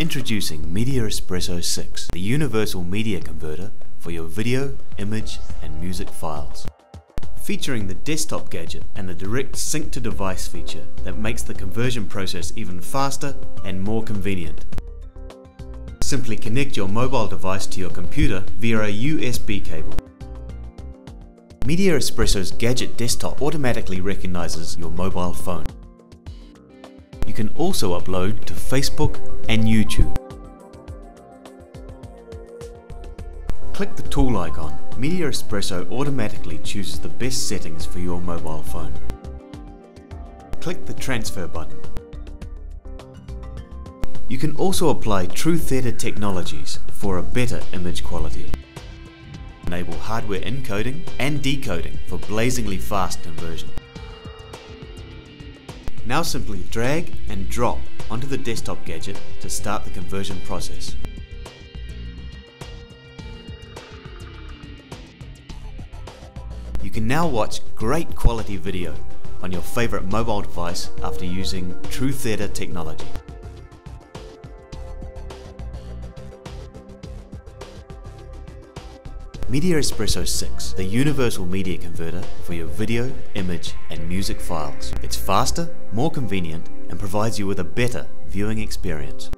Introducing Media Espresso 6, the universal media converter for your video, image, and music files. Featuring the desktop gadget and the direct sync to device feature that makes the conversion process even faster and more convenient. Simply connect your mobile device to your computer via a USB cable. Media Espresso's Gadget Desktop automatically recognizes your mobile phone. You can also upload to Facebook and YouTube. Click the tool icon. Media Espresso automatically chooses the best settings for your mobile phone. Click the transfer button. You can also apply TrueTheater technologies for a better image quality. Enable hardware encoding and decoding for blazingly fast conversion. Now simply drag and drop onto the desktop gadget to start the conversion process. You can now watch great quality video on your favorite mobile device after using TrueTheater technology. Media Espresso 6, the universal media converter for your video, image and music files. It's faster, more convenient and provides you with a better viewing experience.